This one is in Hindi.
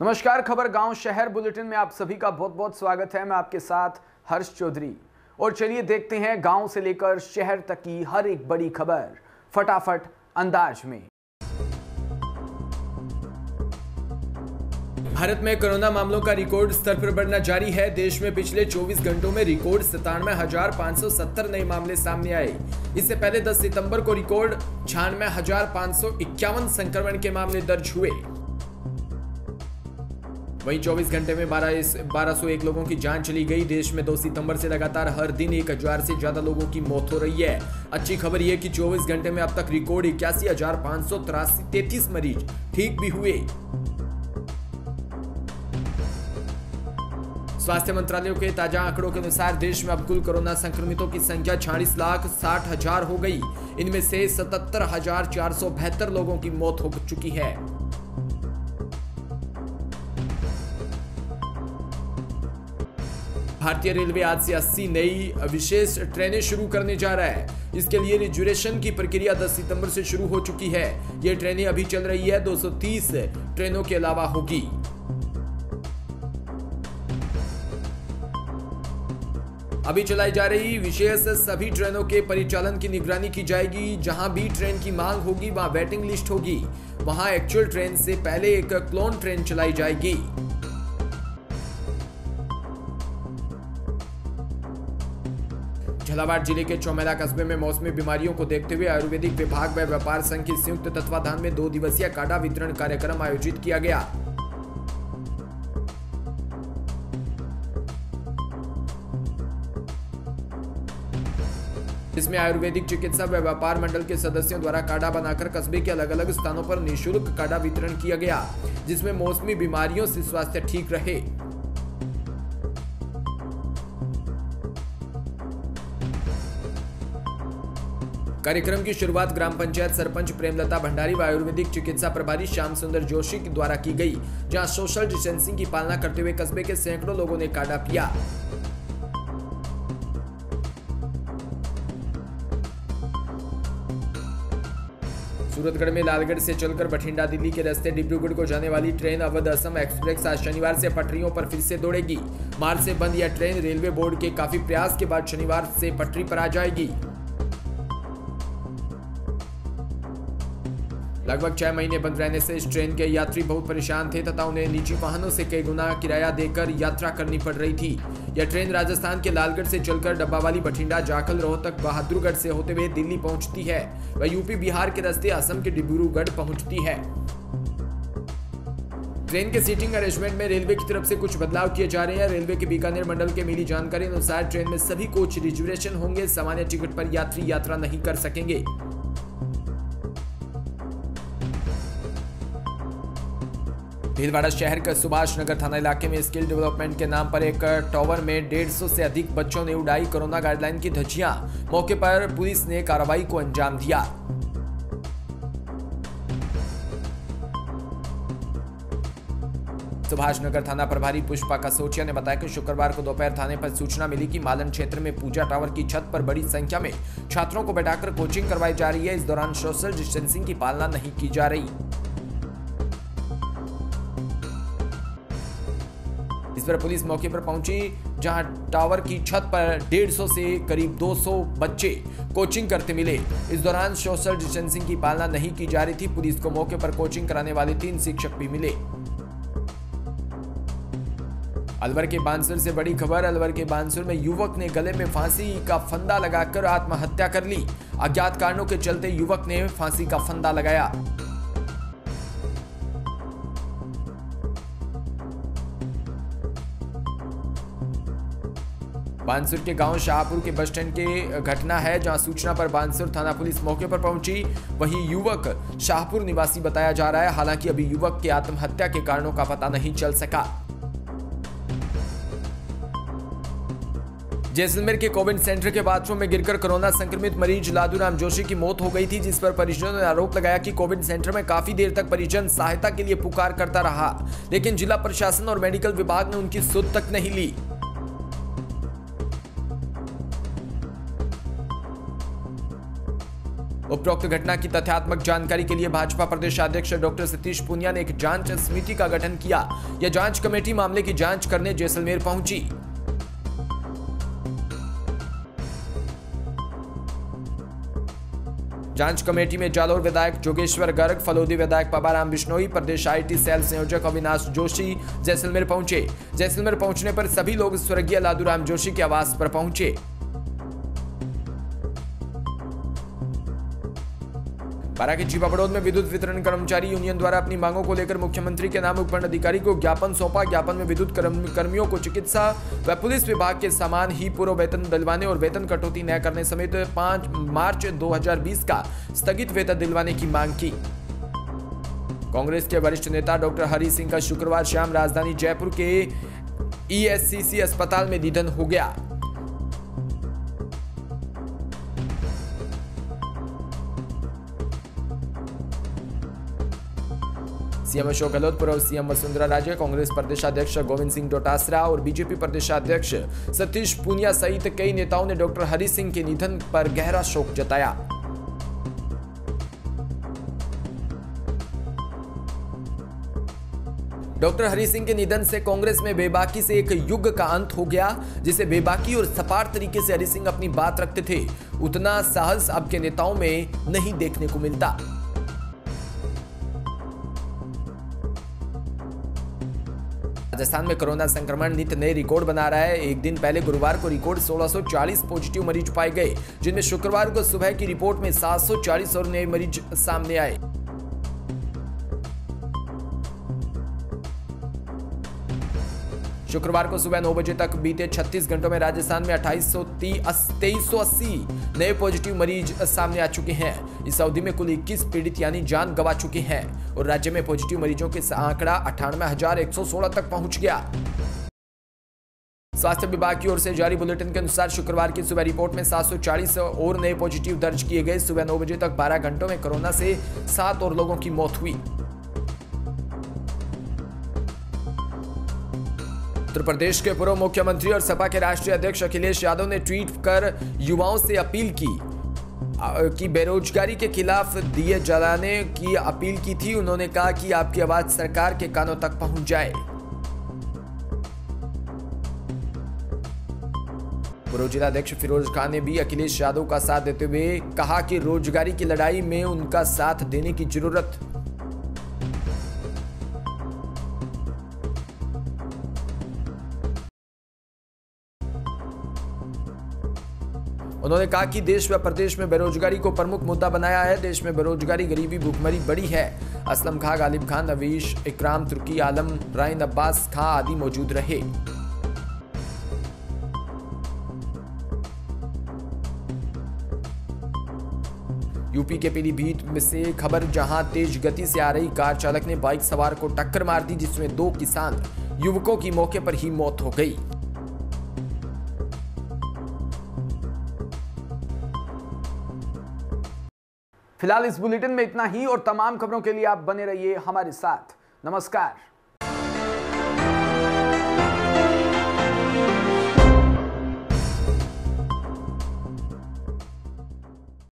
नमस्कार, खबर गाँव शहर बुलेटिन में आप सभी का बहुत बहुत स्वागत है। मैं आपके साथ हर्ष चौधरी। और चलिए देखते हैं गाँव से लेकर शहर तक की हर एक बड़ी खबर, फटाफट अंदाज में। भारत में कोरोना मामलों का रिकॉर्ड स्तर पर बढ़ना जारी है। देश में पिछले 24 घंटों में रिकॉर्ड सतानवे हज़ार सौ सत्तर नए मामले सामने आए। इससे पहले 10 सितंबर को रिकॉर्ड छियानवे हज़ार सौ इक्यावन संक्रमण के मामले दर्ज हुए। वहीं 24 घंटे में बारह बारह एक लोगों की जान चली गई। देश में 2 सितंबर से लगातार हर दिन एक हज़ार से ज़्यादा लोगों की मौत हो रही है। अच्छी खबर यह कि 24 घंटे में अब तक रिकॉर्ड इक्यासी हज़ार पाँच सौ तैतीस मरीज़ ठीक भी हुए। स्वास्थ्य मंत्रालय के ताज़ा आंकड़ों के अनुसार देश में अब कुल कोरोना संक्रमितों की संख्या छियालीस लाख साठ हज़ार हो गई। इनमें से सतहत्तर हज़ार चार सौ बहत्तर लोगों की मौत हो चुकी है। भारतीय रेलवे आज से 80 नई विशेष ट्रेनें शुरू करने जा रहा है। इसके लिए रिजर्वेशन की प्रक्रिया 10 सितंबर से शुरू हो चुकी है। ये ट्रेनें अभी चल रही है 230 ट्रेनों के अलावा होगी। अभी चलाई जा रही विशेष सभी ट्रेनों के परिचालन की निगरानी की जाएगी। जहाँ भी ट्रेन की मांग होगी, वहाँ वेटिंग लिस्ट होगी। वहाँ एक्चुअल ट्रेन से पहले एक क्लोन ट्रेन चलाई जाएगी। झालावाड़ ज़िले के चौमेला कस्बे में मौसमी बीमारियों को देखते हुए आयुर्वेदिक विभाग व व्यापार संघ के संयुक्त तत्वाधान में दो दिवसीय काढ़ा वितरण कार्यक्रम आयोजित किया गया। इसमें आयुर्वेदिक चिकित्सा व व्यापार मंडल के सदस्यों द्वारा काढ़ा बनाकर कस्बे के अलग अलग स्थानों पर निःशुल्क काढ़ा वितरण किया गया, जिसमें मौसमी बीमारियों से स्वास्थ्य ठीक रहे। कार्यक्रम की शुरुआत ग्राम पंचायत सरपंच प्रेमलता भंडारी व आयुर्वेदिक चिकित्सा प्रभारी श्याम सुंदर जोशी द्वारा की गई, जहाँ सोशल डिस्टेंसिंग की पालना करते हुए कस्बे के सैकड़ों लोगों ने काढ़ा पिया। सूरतगढ़ में लालगढ़ से चलकर बठिंडा दिल्ली के रास्ते डिब्रूगढ़ को जाने वाली ट्रेन अवध असम एक्सप्रेस आज शनिवार से पटरियों पर फिर से दौड़ेगी। मार्च से बंद यह ट्रेन रेलवे बोर्ड के काफ़ी प्रयास के बाद शनिवार से पटरी पर आ जाएगी। लगभग छह महीने बंद रहने से इस ट्रेन के यात्री बहुत परेशान थे तथा उन्हें निजी वाहनों से कई गुना किराया देकर यात्रा करनी पड़ रही थी। यह ट्रेन राजस्थान के लालगढ़ से चलकर डब्बावाली, बठिंडा, जाखल, रोहतक, बहादुरगढ़ से होते हुए दिल्ली पहुँचती है। वह यूपी, बिहार के रास्ते असम के डिब्रूगढ़ पहुँचती है। ट्रेन के सीटिंग अरेंजमेंट में रेलवे की तरफ़ से कुछ बदलाव किए जा रहे हैं। रेलवे के बीकानेर मंडल के मिली जानकारी अनुसार ट्रेन में सभी कोच रिजर्वेशन होंगे। सामान्य टिकट पर यात्री यात्रा नहीं कर सकेंगे। भीलवाड़ा शहर के सुभाष नगर थाना इलाके में स्किल डेवलपमेंट के नाम पर एक टावर में डेढ़ सौ से अधिक बच्चों ने उड़ाई कोरोना गाइडलाइन की धज्जियाँ। मौके पर पुलिस ने कार्रवाई को अंजाम दिया। सुभाष नगर थाना प्रभारी पुष्पा कसोचिया ने बताया कि शुक्रवार को दोपहर थाने पर सूचना मिली कि मालन क्षेत्र में पूजा टावर की छत पर बड़ी संख्या में छात्रों को बैठाकर कोचिंग करवाई जा रही है। इस दौरान सोशल डिस्टेंसिंग की पालना नहीं की जा रही। पर पुलिस मौके पर पहुँची, जहाँ टावर की छत पर 150 से करीब 200 बच्चे कोचिंग करते मिले। इस दौरान सोशल डिस्टेंसिंग की पालना नहीं की जा रही थी। पुलिस को मौके पर कोचिंग कराने वाले तीन शिक्षक भी मिले। अलवर के बांसुर से बड़ी खबर, अलवर के बांसुर में युवक ने गले में फांसी का फंदा लगाकर आत्महत्या कर ली। अज्ञात कारणों के चलते युवक ने फांसी का फंदा लगाया। बांसुर के गाँव शाहपुर के बस स्टैंड के घटना है जहाँ सूचना पर बांसुर थाना पुलिस मौके पर पहुँची। वहीं युवक शाहपुर निवासी बताया जा रहा है, हालाँकि अभी युवक के आत्महत्या के कारणों का पता नहीं चल सका। जैसलमेर के कोविड सेंटर के बाथरूम में गिरकर कोरोना संक्रमित मरीज़ लादूराम जोशी की मौत हो गई थी, जिस पर परिजनों ने आरोप लगाया कि कोविड सेंटर में काफ़ी देर तक परिजन सहायता के लिए पुकार करता रहा, लेकिन जिला प्रशासन और मेडिकल विभाग ने उनकी सुध तक नहीं ली। उपरोक्त घटना की तथ्यात्मक जानकारी के लिए भाजपा प्रदेश अध्यक्ष डॉक्टर सतीश पुनिया ने एक जाँच समिति का गठन किया। यह जाँच कमेटी मामले की जाँच करने जैसलमेर पहुँची। जाँच कमेटी में जालोर विधायक जोगेश्वर गर्ग, फलोदी विधायक पबाराम बिश्नोई, प्रदेश आईटी सेल संयोजक अविनाश जोशी जैसलमेर पहुँचे। जैसलमेर पहुँचने पर सभी लोग स्वर्गीय लादूराम जोशी के आवास पर पहुँचे। बारा के चीपा बड़ौद में विद्युत वितरण कर्मचारी यूनियन द्वारा अपनी मांगों को लेकर मुख्यमंत्री के नाम उपकरण अधिकारी को ज्ञापन सौंपा। ज्ञापन में विद्युत कर्मियों को चिकित्सा व पुलिस विभाग के समान ही पूर्व वेतन दिलवाने और वेतन कटौती न करने समेत पाँच मार्च 2020 का स्थगित वेतन दिलवाने की मांग की। कांग्रेस के वरिष्ठ नेता डॉक्टर हरि सिंह का शुक्रवार शाम राजधानी जयपुर के ईएससीसी अस्पताल में निधन हो गया। सीएम अशोक गहलोत पूर्व सीएम वसुंधरा राजे, कांग्रेस प्रदेशाध्यक्ष गोविंद सिंह डोटासरा और बीजेपी प्रदेशाध्यक्ष सतीश पूनिया सहित कई नेताओं ने डॉक्टर हरि सिंह के निधन पर गहरा शोक जताया। डॉक्टर हरि सिंह के निधन से कांग्रेस में बेबाकी से एक युग का अंत हो गया, जिसे बेबाकी और सपाट तरीके से हरि सिंह अपनी बात रखते थे। उतना साहस अब के नेताओं में नहीं देखने को मिलता। राजस्थान में कोरोना संक्रमण नित्य नए रिकॉर्ड बना रहा है। एक दिन पहले गुरुवार को रिकॉर्ड 1640 पॉजिटिव मरीज़ पाए गए, जिनमें शुक्रवार को सुबह की रिपोर्ट में 740 और नए मरीज़ सामने आए। शुक्रवार को सुबह नौ बजे तक बीते 36 घंटों में राजस्थान में अट्ठाईस सौ नए पॉजिटिव मरीज़ सामने आ चुके हैं। इस अवधि में कुल 21 पीड़ित यानी जान गंवा चुके हैं और राज्य में पॉजिटिव मरीजों के आंकड़ा अठानवे तक पहुँच गया। स्वास्थ्य विभाग की ओर से जारी बुलेटिन के अनुसार शुक्रवार की सुबह रिपोर्ट में 740 और नए पॉजिटिव दर्ज किए गए। सुबह नौ बजे तक 12 घंटों में कोरोना से सात और लोगों की मौत हुई। उत्तर प्रदेश के पूर्व मुख्यमंत्री और सपा के राष्ट्रीय अध्यक्ष अखिलेश यादव ने ट्वीट कर युवाओं से अपील की कि बेरोजगारी के खिलाफ दिए जलाने की अपील की थी। उन्होंने कहा कि आपकी आवाज़ सरकार के कानों तक पहुँच जाए। पूर्व जिलाध्यक्ष फिरोज खान ने भी अखिलेश यादव का साथ देते हुए कहा कि रोजगारी की लड़ाई में उनका साथ देने की ज़रूरत उन्होंने कहा कि देश व प्रदेश में बेरोजगारी को प्रमुख मुद्दा बनाया है। देश में बेरोजगारी, गरीबी भूखमरी बड़ी है। असलम खां, गालिब खान नवीश, इकराम, तुर्की, आलम, राइन अब्बास खां आदि मौजूद रहे। यूपी के पीलीभीत में से खबर जहाँ तेज गति से आ रही कार चालक ने बाइक सवार को टक्कर मार दी, जिसमें दो किसान युवकों की मौके पर ही मौत हो गई। फ़िलहाल इस बुलेटिन में इतना ही और तमाम खबरों के लिए आप बने रहिए हमारे साथ। नमस्कार।